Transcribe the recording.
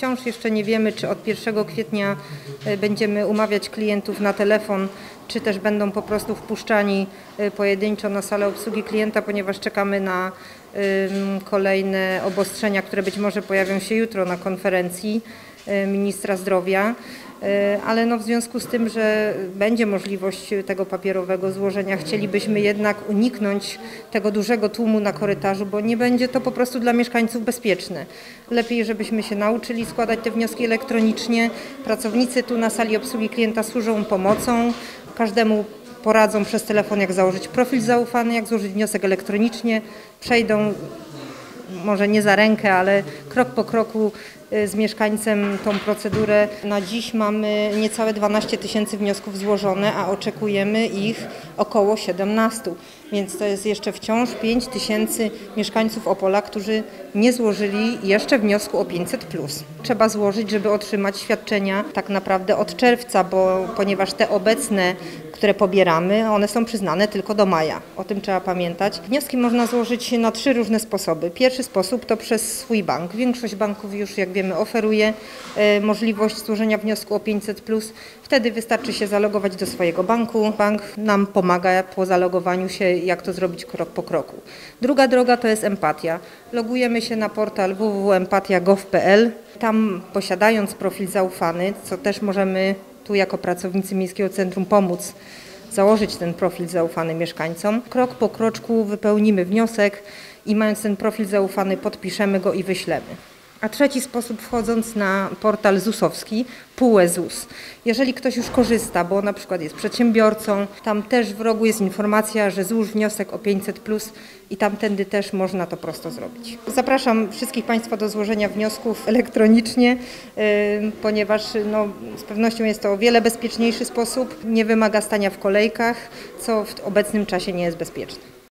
Wciąż jeszcze nie wiemy, czy od 1 kwietnia e, będziemy umawiać klientów na telefon, czy też będą po prostu wpuszczani e, pojedynczo na salę obsługi klienta, ponieważ czekamy na kolejne obostrzenia, które być może pojawią się jutro na konferencji ministra zdrowia. E, Ale no w związku z tym, że będzie możliwość tego papierowego złożenia, chcielibyśmy jednak uniknąć tego dużego tłumu na korytarzu, bo nie będzie to po prostu dla mieszkańców bezpieczne. Lepiej, żebyśmy się nauczyli składać te wnioski elektronicznie. Pracownicy tu na sali obsługi klienta służą pomocą. Każdemu poradzą przez telefon, jak założyć profil zaufany, jak złożyć wniosek elektronicznie. Przejdą może nie za rękę, ale krok po kroku y, z mieszkańcem tą procedurę. Na dziś mamy niecałe 12 tysięcy wniosków złożone, a oczekujemy ich około 17. Więc to jest jeszcze wciąż 5 tysięcy mieszkańców Opola, którzy nie złożyli jeszcze wniosku o 500. Trzeba złożyć, żeby otrzymać świadczenia tak naprawdę od czerwca, bo ponieważ te obecne, które pobieramy, one są przyznane tylko do maja. O tym trzeba pamiętać. Wnioski można złożyć na trzy różne sposoby. Pierwszy sposób to przez swój bank. Większość banków już, jak wiemy, oferuje e, możliwość złożenia wniosku o 500. Wtedy wystarczy się zalogować do swojego banku. Bank nam pomaga po zalogowaniu się, jak to zrobić krok po kroku. Druga droga to jest empatia. Logujemy się na portal www.empatia.gov.pl. Tam posiadając profil zaufany, co też możemy tu jako pracownicy Miejskiego Centrum pomóc założyć ten profil zaufany mieszkańcom. Krok po kroczku wypełnimy wniosek i mając ten profil zaufany podpiszemy go i wyślemy. A trzeci sposób wchodząc na portal ZUS-owski, PUE ZUS. Jeżeli ktoś już korzysta, bo na przykład jest przedsiębiorcą, tam też w rogu jest informacja, że złóż wniosek o 500 i tamtędy też można to prosto zrobić. Zapraszam wszystkich Państwa do złożenia wniosków elektronicznie, ponieważ no, z pewnością jest to o wiele bezpieczniejszy sposób, nie wymaga stania w kolejkach, co w obecnym czasie nie jest bezpieczne.